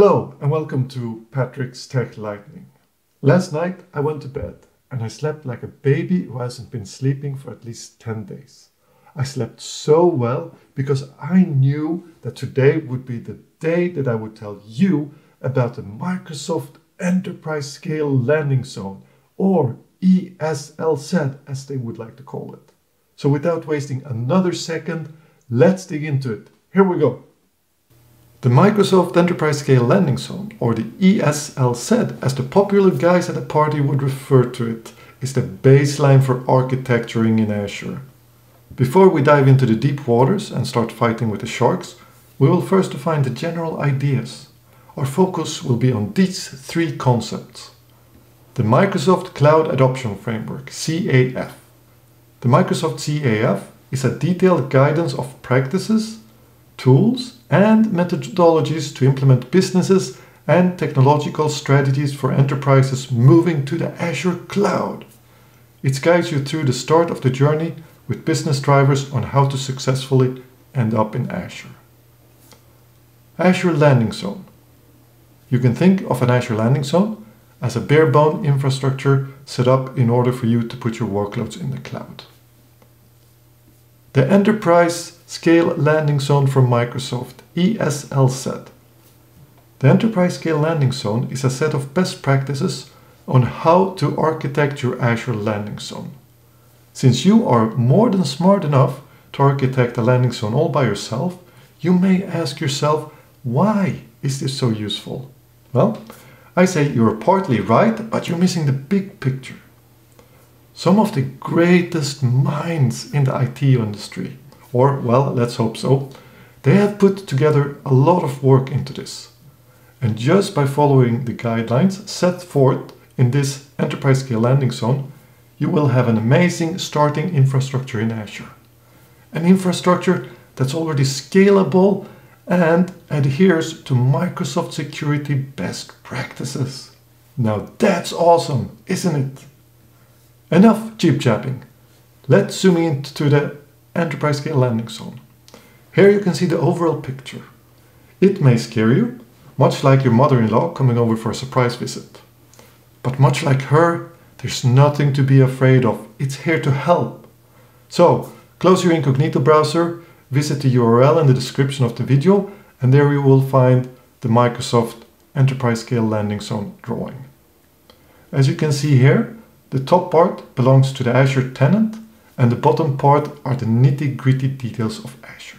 Hello and welcome to Patrik's Tech Lightning. Last night I went to bed and I slept like a baby who hasn't been sleeping for at least 10 days. I slept so well because I knew that today would be the day that I would tell you about the Microsoft Enterprise Scale Landing Zone or ESLZ as they would like to call it. So without wasting another second, let's dig into it. Here we go. The Microsoft Enterprise Scale Landing Zone, or the ESLZ as the popular guys at the party would refer to it, is the baseline for architecturing in Azure. Before we dive into the deep waters and start fighting with the sharks, we will first define the general ideas. Our focus will be on these three concepts. The Microsoft Cloud Adoption Framework, CAF. The Microsoft CAF is a detailed guidance of practices, tools, and methodologies to implement businesses and technological strategies for enterprises moving to the Azure cloud. It guides you through the start of the journey with business drivers on how to successfully end up in Azure. Azure Landing Zone. You can think of an Azure Landing Zone as a bare bone infrastructure set up in order for you to put your workloads in the cloud. The Enterprise Scale Landing Zone from Microsoft, ESLZ. The Enterprise Scale Landing Zone is a set of best practices on how to architect your Azure landing zone. Since you are more than smart enough to architect a landing zone all by yourself, you may ask yourself, why is this so useful? Well, I say you're partly right, but you're missing the big picture. Some of the greatest minds in the IT industry, or well, let's hope so, they have put together a lot of work into this. And just by following the guidelines set forth in this enterprise scale landing zone, you will have an amazing starting infrastructure in Azure. An infrastructure that's already scalable and adheres to Microsoft security best practices. Now that's awesome, isn't it? Enough chip chapping. Let's zoom into the enterprise scale landing zone. Here you can see the overall picture. It may scare you, much like your mother-in-law coming over for a surprise visit. But much like her, there's nothing to be afraid of. It's here to help. So, close your incognito browser, visit the URL in the description of the video, and there you will find the Microsoft Enterprise Scale Landing Zone drawing. As you can see here, the top part belongs to the Azure tenant, and the bottom part are the nitty-gritty details of Azure.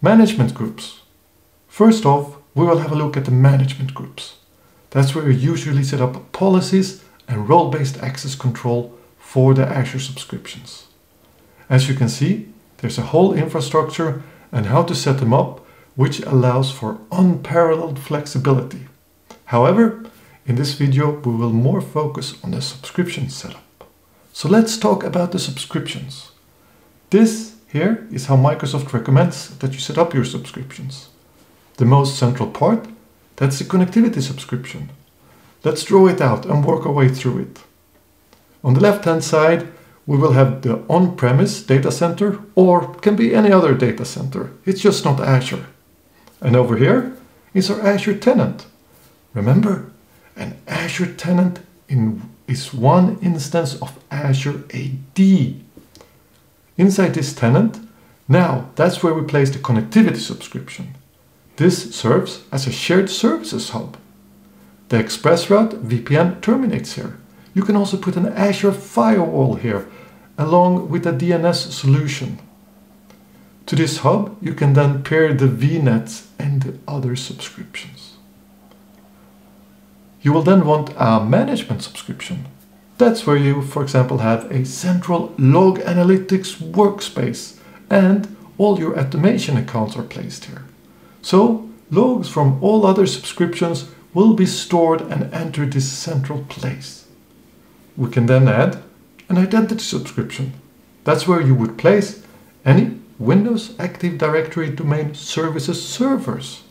Management groups. First off, we will have a look at the management groups. That's where you usually set up policies and role-based access control for the Azure subscriptions. As you can see, there's a whole infrastructure and how to set them up, which allows for unparalleled flexibility. However, in this video, we will more focus on the subscription setup. So let's talk about the subscriptions. This here is how Microsoft recommends that you set up your subscriptions. The most central part, that's the connectivity subscription. Let's draw it out and work our way through it. On the left-hand side, we will have the on-premise data center or can be any other data center. It's just not Azure. And over here is our Azure tenant. Remember, an Azure tenant in, is one instance of Azure AD. Inside this tenant, now that's where we place the connectivity subscription. This serves as a shared services hub. The ExpressRoute VPN terminates here. You can also put an Azure firewall here, along with a DNS solution. To this hub, you can then pair the VNets and the other subscriptions. You will then want a management subscription. That's where you, for example, have a central log analytics workspace and all your automation accounts are placed here. So logs from all other subscriptions will be stored and enter this central place. We can then add an identity subscription. That's where you would place any Windows Active Directory domain services servers.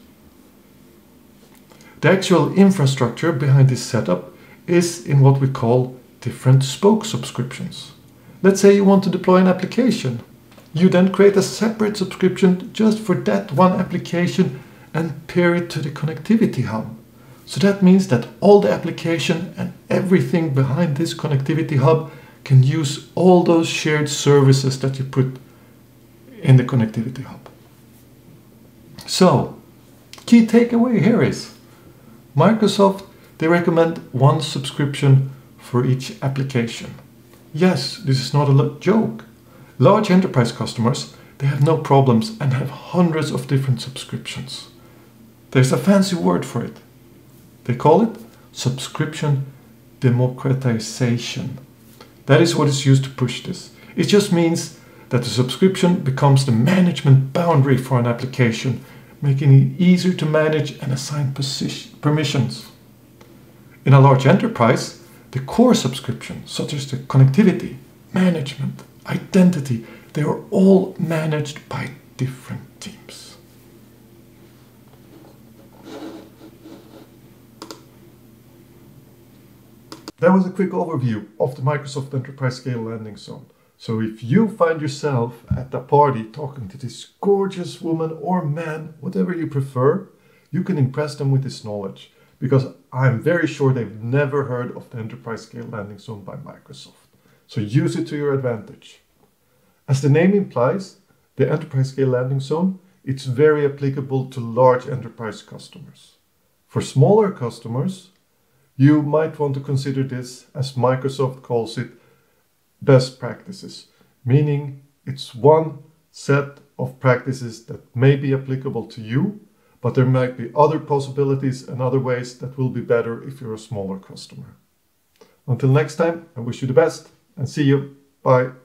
The actual infrastructure behind this setup is in what we call different spoke subscriptions. Let's say you want to deploy an application. You then create a separate subscription just for that one application and pair it to the connectivity hub. So that means that all the application and everything behind this connectivity hub can use all those shared services that you put in the connectivity hub. So, key takeaway here is Microsoft, they recommend one subscription for each application. Yes, this is not a joke. Large enterprise customers, they have no problems and have hundreds of different subscriptions. There's a fancy word for it. They call it subscription democratization. That is what is used to push this. It just means that the subscription becomes the management boundary for an application, making it easier to manage and assign permissions. In a large enterprise, the core subscription, such as the connectivity, management, identity, they are all managed by different teams. That was a quick overview of the Microsoft Enterprise Scale Landing Zone. So if you find yourself at a party talking to this gorgeous woman or man, whatever you prefer, you can impress them with this knowledge because I'm very sure they've never heard of the Enterprise Scale Landing Zone by Microsoft. So use it to your advantage. As the name implies, the Enterprise Scale Landing Zone, it's very applicable to large enterprise customers. For smaller customers, you might want to consider this, as Microsoft calls it, best practices, meaning it's one set of practices that may be applicable to you, but there might be other possibilities and other ways that will be better if you're a smaller customer. Until next time, I wish you the best and see you. Bye.